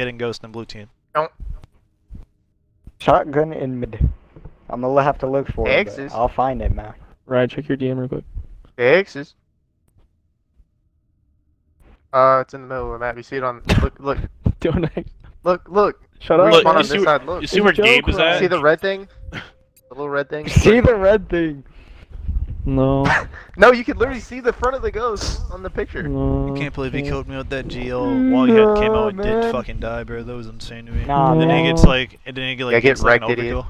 getting ghost in blue team. Don't. Shotgun in mid. I'm gonna have to look for it. I'll find it, man. Right, check your DM real quick. X's. Uh, it's in the middle of the map. You see it on. Look, look, Don't act- look, look. Shut up. Look, one on you see this where- side. Look. You see where Gabe is at? See the red thing? The little red thing. See the red thing. No. No, you can literally see the front of the ghost on the picture. No. I can't believe he killed me with that GL while he had came out and No, did fucking die, bro. That was insane to me. Nah, and then he gets like, and then he get like Yeah, get gets, like, an idiot.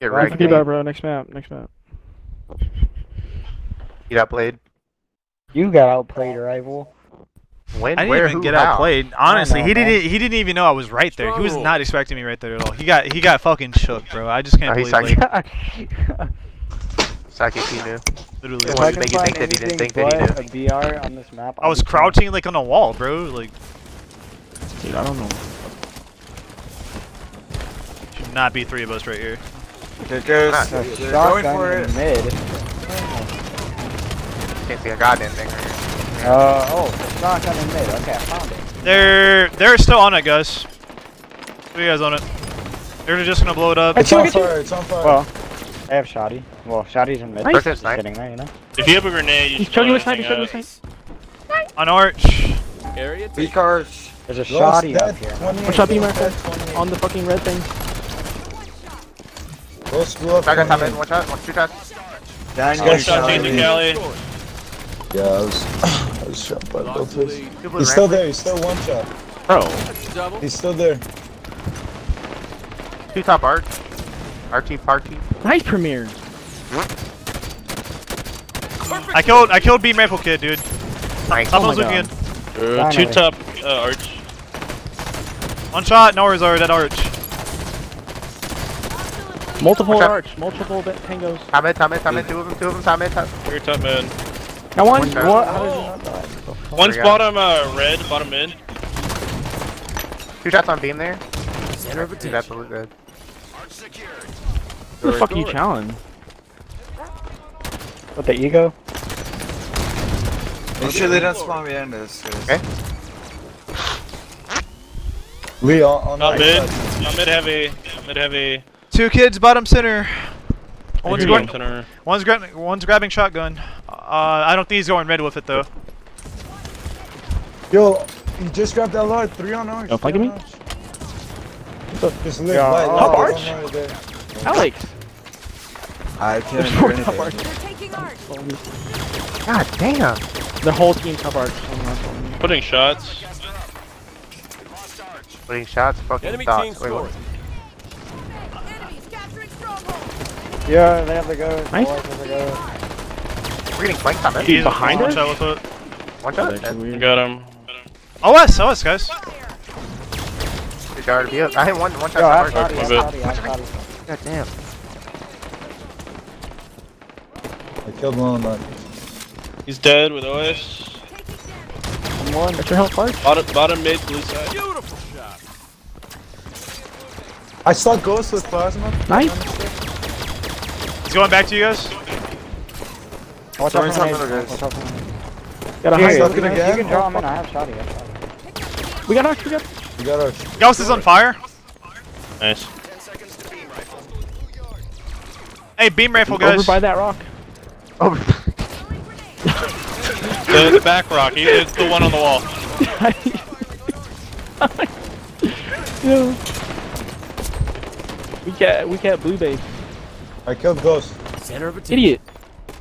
Get Right. right. Okay, bro. Next map. Next map. You got played. You got outplayed, rival. When? I didn't where? even who, get how? outplayed. Honestly, know, he didn't. He didn't even know I was right there. He was not expecting me right there at all. He got he got fucking shook, bro. I just can't Oh, he's believe like, Psychic, he knew. literally. if I can make you find think that he didn't think that but a BR on this map, I was crouching like on a wall, bro. Like Dude, I don't know. should not be three of us right here. There goes. Nah, A They're going shotgun for in it. mid. Can't see a goddamn thing right here. Uh oh, shotgun in mid. Okay, I found it. They're they're still on it, guys. What you guys on it? They're just gonna blow it up. It's on fire. It's on fire. Well, I have shoddy. Well, shoddy's in mid. Nice. Person's Just snipe. sitting there, you know. If you have a grenade, you He's should chugging blow with sniper. anything Chugging with up. sniper. On arch. B cars. There's a Lost shoddy up here. 28, Watch out, B marker. On the fucking red thing. Go screw up. Shotgun top 28. in, one shot, one two shots. Down, One guys. shot changing Cali. Yeah, I was, I was shot by both ways. Two blue He's still there. He's still one shot. Bro. He's still there. Two top arch. Archie party. Nice premiere. I killed I killed Beam Rifle Kid, dude. Nice. Top Oh my was looking God. good. Uh, two top uh, arch. One shot, no are that arch. Multiple Watch out. arch. Multiple ba- tangos. Top mid, top mid, top mid. Two of them, two of them, top mid, top. Your top mid. Got one. One shot. What? How did you not die? One's bottom uh, red, bottom mid. Two shots on beam there. Center of Two that's really good. Who the fuck are you challenge? What the ego? Make sure they don't spawn behind us. Okay. Lee on, on Not right mid. side. Not mid heavy. Mid heavy. Two kids, bottom center. One's, Medium going, center. one's, grabbing, one's grabbing shotgun. Uh, I don't think he's going red with it though. Yo, you just grabbed that lot. Three on arch. Yo, three flanking on me? arch. Just live Yeah, light, oh, light, top light, arch? one right there. Alex. I can't There's do top anything. arch. Arch. God damn. The whole team top arch. Oh. Putting shots. Putting shots, fucking dots. Wait, what? Enemies capturing stronghold. Yeah, they have the ghost. Nice. Have the ghost. We're getting flanked top mid. Dude, behind one us? shot with it. One shot. That's Dead. Got him. Oh, OS, OS, oh, guys. Good guard be up. I hit one, one shot Yo, I have top shoddy. I Move have it. shoddy. I have shoddy. God damn. I killed one on that. He's dead with OS. One more. Got your health arch? Bottom, bottom mid, blue side. Beautiful shot. I saw Ghost with plasma. Nice. He's going back to you guys. Watch out Throwing for something nades. at Watch out for nades. Got a high. You it can- You can draw him in. I have shoddy. I have. We got arch. We got. You got arch. Ghost is on fire. Nice. Hey, beam rifle, guys. Over guys. by that rock. Oh, The, the back rock. he- It's the one on the wall. Yo. We can't. We can't blue base. I killed Ghost. Center of Idiot.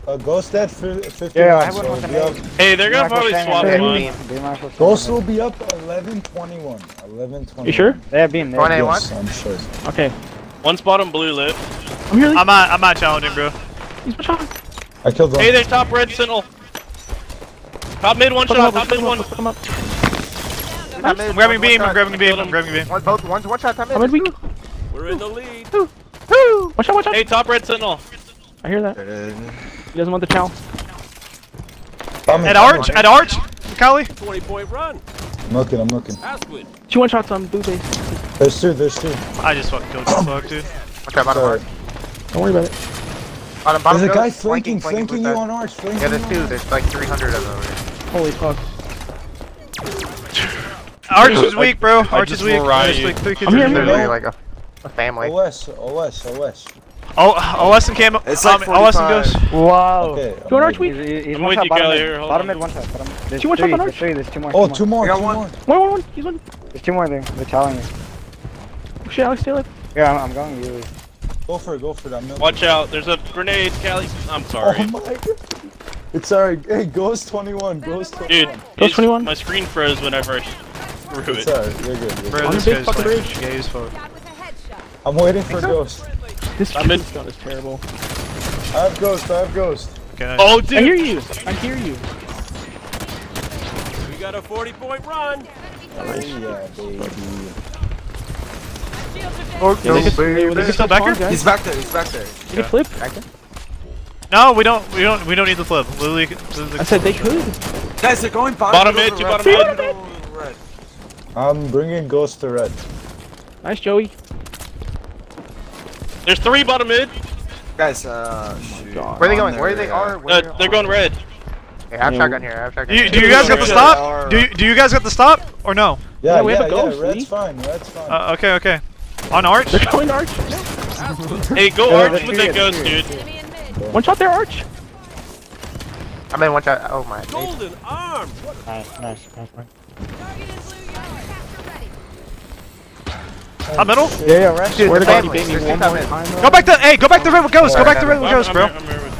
Uh, Ghost dead fi- 51. Yeah, I so one with we an. Hey, they're gonna probably swap staying one. in beam. Be mindful staying Ghost will be up 11 21. 11 21. You sure? They have beam. They have One A, beam. one. Yes, I'm sure. Okay. One's bottom blue lit. I'm here. I'm not, I'm not challenging, bro. He's my shot. I killed one. Hey, there's top red sentinel. Top mid, one Put shot. up. Top mid, one. up. Put up. top mid, I'm grabbing one- one beam, I'm grabbing beam, I'm grabbing beam. One, both, one, one shot top mid. How we? We're in the lead. Watch out! Watch out! Hey, top red sentinel. I hear that. There it is. He doesn't want the chow. I'm At arch, at arch, Kali. 20 point run. I'm looking, I'm looking. Asquith. Two one shots on blue base. There's two, there's two. I just fucking killed you, fuck, dude. One shot bottom Sorry. arch. Don't worry about it. Bottom, bottom There's a guy ghost. flanking, flanking blue you on arch. Flanking Yeah, there's two. There's like 300 of them over. Holy fuck. Arch is weak, bro. Arch is weak. will riot There's you. like three kids I'm here, in I'm They're there. like a, a family. OS, OS, OS. Oh, OS and cam. It's um, like OS and 45. Ghost. Wow. Okay. Go on I'm Arch, ready. weak. He's, he's I'm one with shot you, Kelly, here, hold Bottom on. mid, one shot. Bottom. There's Two more three, shot on Arch. three, there's two more. Oh, two two more, I got two one. more. One, one, one. He's one. There's two more there. They're telling you. Oh, shit, Alex, stay alive. Yeah, I'm, I'm going you. Go for it, go for it. I'm not. Watch out. There's a grenade, Callie. I'm sorry. Oh my god. It's alright. Hey, Ghost 21, Ghost 21. Dude, Ghost 21? my screen froze whenever I threw It's it. alright, you're good. You're Bro, good. On this the big guy's fucking like bridge. gay as fuck. Shot with a headshot. I'm waiting for Ghost. This I'm in- gun is terrible. I have Ghost, I have Ghost. Okay, nice. Oh, I hear you. I hear you. We got a 40 point run. Oh yeah, baby. Yeah, they could- they- they Is he could still back on, here? He's back there. He's back there. They could flip. No, we don't. We don't. We don't need the flip. Literally, literally I said they could. Guys, they're going bottom, Bottom mid, to bottom mid. Middle to red. I'm bringing Ghost to red. Nice, Joey. There's three bottom mid. Guys, uh, shoot. Where are they going? there, Where they are? Where Uh, they're going red. Yeah, I have shotgun here. I have shotgun You, do you guys got the stop? Do you, do you guys got the stop or no? Yeah, Yeah, we have a Ghost, yeah. Red's fine, red's fine. Uh, okay, okay. On Arch. They're going Arch. Hey, go Yeah, arch they're with that ghost, here. dude. Enemy. One shot there, Arch. I'm in one shot. Oh my. Golden arm. What Nice, nice, nice. nice. Target in blue yellow. Capture ready. Top middle. Yeah, yeah, rest. Dude, Swear the God, family. beat one more time. Go back to. Hey, go back to red with Ghost. Go back to red with I'm- Ghost, bro. here, I'm here with-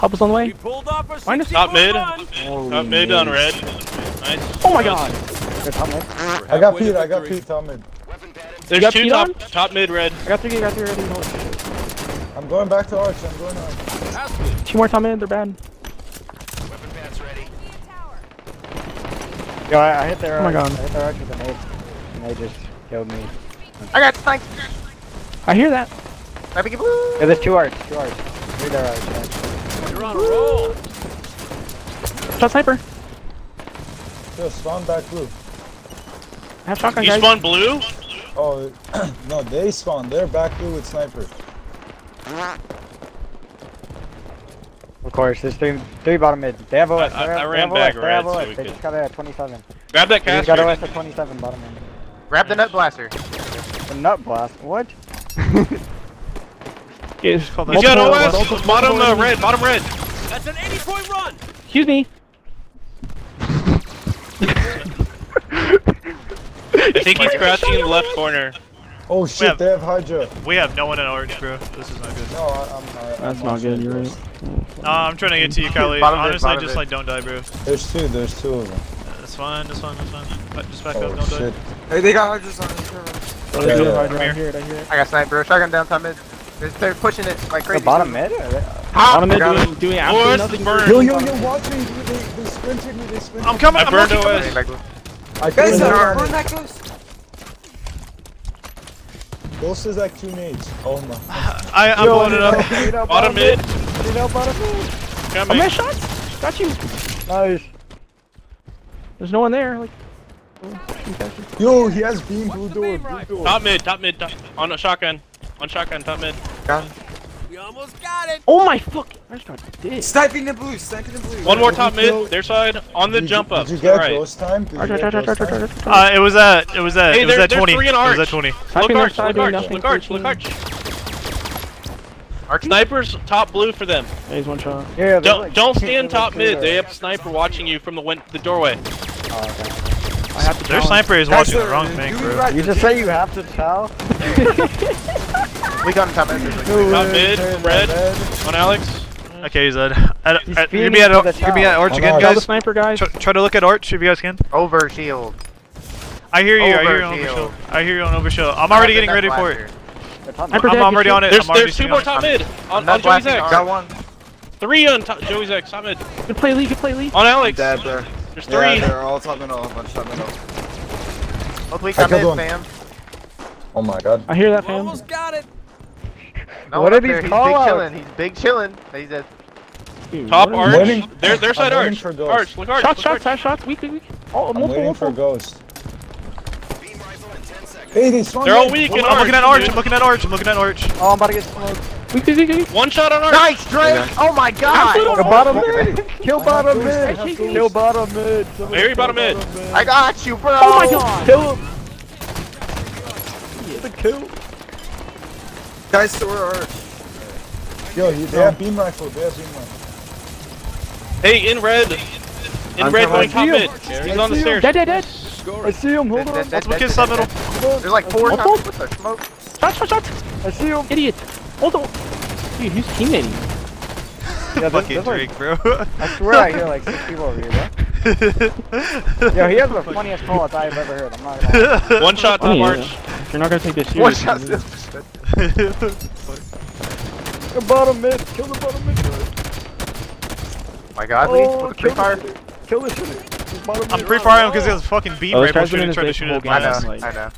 Help us on the way. pulled off a Find us. Top mid. Top mid on red. Nice. Oh my god. Good top mid. I got Pete, I got Pete, tell me. There's two Pete top on? top mid red. I got three, I got three already. Hold on. I'm going back to Arch, I'm going Arch. Two more time in, they're bad. Enemy tower. Yo, I, I hit their Oh my. Uh, God. I hit their arch with a nade. And they just killed me. I got sniped. I hear that. Sniping blue. Yeah, there's two arch, two arch. Three their arch. yeah. You're on a roll. Shot sniper. Yo, spawn back blue. I have shotgun, You guys. spawn blue? Oh, no, they spawn. They're back blue with sniper. Of course, there's three, three bottom mid. They have OS. I- they I have, ran back have OS. They have red so OS. They could- just got it at 27. Grab that They just got caster. OS at 27 bottom mid. Grab the nut blaster. The nut blast. What? Yes. Call that He's got multiple- OS. Bottom uh, red. Bottom red. That's an 80 point run. Excuse me. I think he's crouching in the left corner. Oh shit, have- they have Hydra. We have no one in Arch, bro. This is not good. No, I, I'm not. That's I'm not good, you're Ghost. right. No, I'm trying to get to you, Kelly. Honestly, just like don't die, bro. There's two, there's two of them. That's fine. That's fine. That's fine. Just back Oh up. Don't shit. die. Hey, they got hydras on this river. Oh, Yeah, they're yeah. hard, I here. hear it, I hear it. I got sniped, bro. Shotgun down top mid. They're, they're pushing it like crazy. The bottom mid? Are they- How? Bottom mid I doing, doing absolutely nothing. burned. Yo, yo, yo, watch me. They, they sprinted me, they sprinted I'm coming. I I'm burned looking. OS. him. I Guys, couldn't uh, run burn that ghost. Ghost is like two nades. Oh my. I, I'm blowing it up. You know, Bottom mid. You know, bottom mid. Coming. man, oh, shots. Got you. Nice. There's no one there. Like. Yo, he has beam blue door, blue door. Top mid. Top mid. Top. On a shotgun. On shotgun. Top mid. We almost got it. Oh my fuck! I just got dick. Sniping the blue. Sniping the blue. One more top you kill- mid. Their side. On the Did jump you, up. Did you get Alright. ghost time? Did you Arch, get arch, arch, ghost arch, time? arch, arch, arch. Uh, it was at. It was at. Hey, it was there- at there's 20. three in It was at 20. Look Sniping arch. their Look side, arch. Look arch. 13. Look arch. Snipers top blue for them. Yeah, he's one shot. Yeah, Don't like- don't stand top mid. there. They have a sniper watching you from the win the doorway. Oh, okay. I have to Their challenge. sniper is watching the wrong thing, bro. You just say you have to tell? We got him top mid. Top mid, red. On Alex. Okay, he's dead. At, He's at, you feeding be at, to the you be at tower. Arch Oh, again, no. Tell the guys. sniper guys. Try, try to look at Arch if you guys can. Over shield. I hear you. I hear you on Overshield. overshield. I hear you on overshield. I'm already getting ready for it. They're top Sniper mid. I'm, I'm already on it. There's I'm there's two more top mid. On, Not on Joey's X. Got one. Three on top, Joey's X. Top mid. Good play, Lee. Good play, Lee. On Alex. Dead, bro. There's Yeah, three. they're all top middle. A bunch top middle. Both weak I top mid, fam. Oh my god. I hear that, fam. Almost got it. No What are these there. He's call big outs? chillin'. He's big chillin'. He's dead. Dude, Top what are arch. you- waiting- Their their side I'm arch. for Ghost. Arch. Look arch. Shots, look shots, arch. shots, shots. Weak, weak, weak. Oh, I'm multiple, waiting for multiple. ghost. Hey, they spawned They're all weak Hold. I'm looking at Arch, Arch. dude. I'm looking at Arch. I'm looking at Arch. Oh, I'm about to get smoked. Weak, weak, weak, weak. One shot on our. Nice, Drake! Oh my god! Go bottom mid! Kill bottom mid! Kill bottom mid! Somebody Harry, kill bottom mid. I got you, bro! Oh my god! Kill him! The kill! Guys, so where are? Yo, he, they have beam rifle. They have beam rifle. Hey, in red. In I'm red coming. going top I mid. He's on the him. stairs. Dead, dead, dead. I see him, hold on! That- Let's kiss that middle. There's like four What times the- with the smoke. Shot, shot, shot. I see him! Idiot. Hold on. Dude, who's teammating? Yeah, this, Fucking this like, bro. I swear I hear like six people over here, bro. Yo, he has the funniest calls I've ever heard, I'm not gonna lie. One shot top Funny, arch. uh, You're not gonna take this One seriously. shot. The bottom mid! Kill the bottom mid! My god, Oh, with the kill fire. the Kill the shooter! I'm pre-firing him because he has a fucking beam Oh, this rifle guy's been in shooting, his trying to shoot whole at my I ass. know, I know.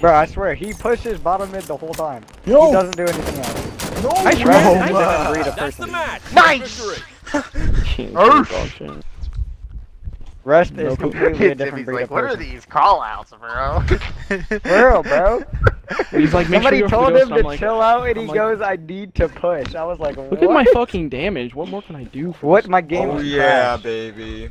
Bro, I swear, he pushes bottom mid the whole time. He doesn't do anything else. no, Nice Bro, try, he's nice. a breed That's the match. Nice! Victory. Shit, Oof. dog shit. Rest No, is cool. completely a different breed like, of what are these call outs, bro? For real, bro. He's like, make Somebody sure told him to like, chill out, and he I'm like- goes, "I need to push." I was like, "What?" Look at my fucking damage. What more can I do? For What? this? My game Oh yeah, crashed. baby.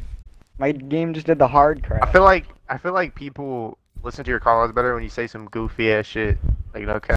My game just did the hard crash. I feel like I feel like people listen to your call outs better when you say some goofy ass shit. Like no cap.